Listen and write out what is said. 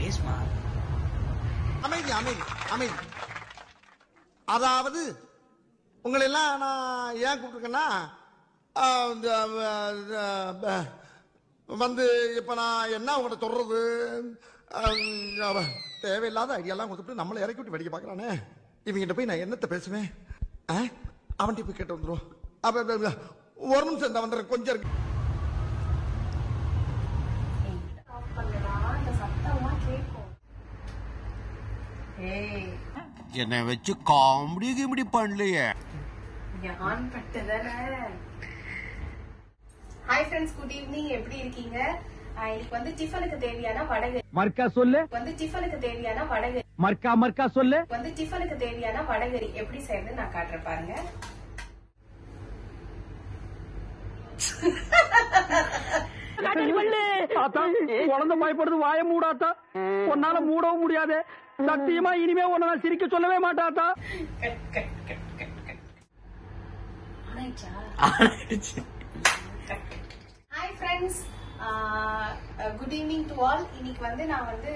பேசுமா? அமைதி அமைதி அமைதி. அதாவது உங்களை எல்லாம் நான் ஏன் கூப்பிட்டுருக்கேன்னா வந்து இப்போ நான் என்ன உங்களை சொல்றது? தேவையில்லாத ஐடியாலாம் கொடுத்துட்டு நம்மளை இறக்கி விட்டு வெடிக்க பார்க்குறானே. இவங்கிட்ட போய் நான் என்னத்தை பேசுவேன்? அவன்கிட்ட போய் கேட்டு வந்துடும் அப்போ ஒரு நிமிஷம் இந்த வந்துடுறேன். கொஞ்சம் இருக்கு என்னை வச்சு காமெடி கிமெடி பண்ணலையே. ஹாய் ஃப்ரெண்ட்ஸ் குட் ஈவினிங் எப்படி இருக்கீங்க? இன்னைக்கு வந்து டிஃபனுக்கு தேவையான வடகு. மர்க்கா சொல்லு. வந்து டிஃபனுக்கு தேவையான வடகு. மர்க்கா மர்க்கா சொல்லு. வந்து டிஃபனுக்கு தேவையான வடகரி எப்படி செய்யறது நான் காட்டுறேன் பாருங்க. தாத்தா குழந்தை பயப்படுது வாய மூடாத்தா? உன்னால மூடவும் முடியாது. சத்தியமா இனிமே உன்னை நான் சிரிக்க சொல்லவே மாட்டாத்தா? Hi friends good evening to all இன்னைக்கு வந்து நான் வந்து